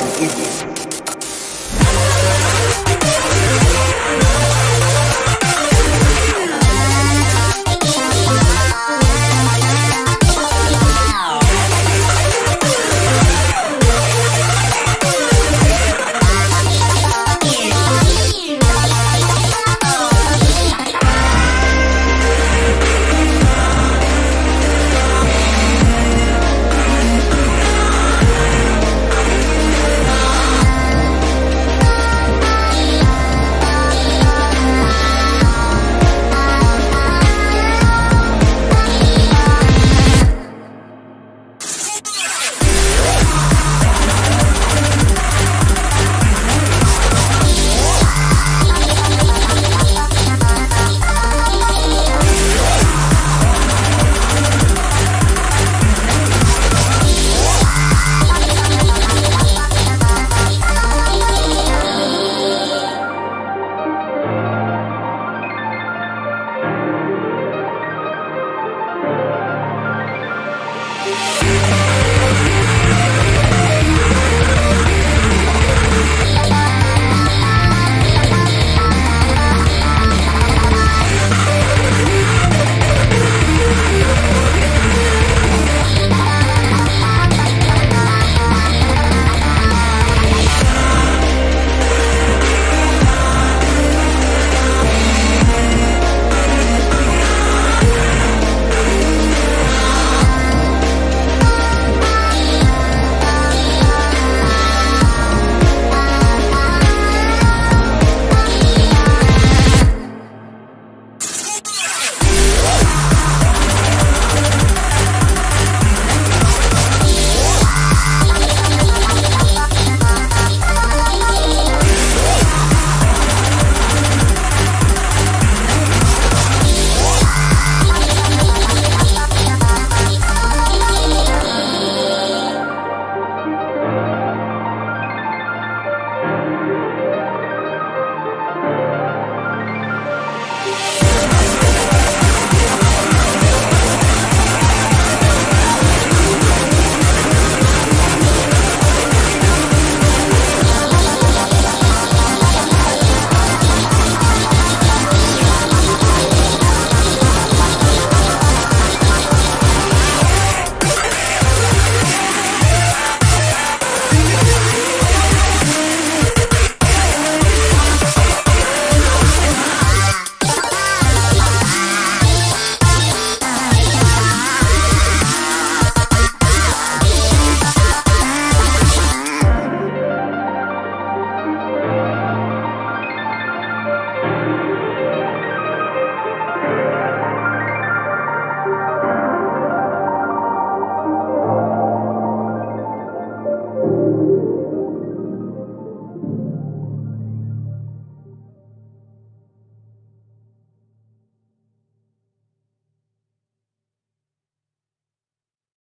evil.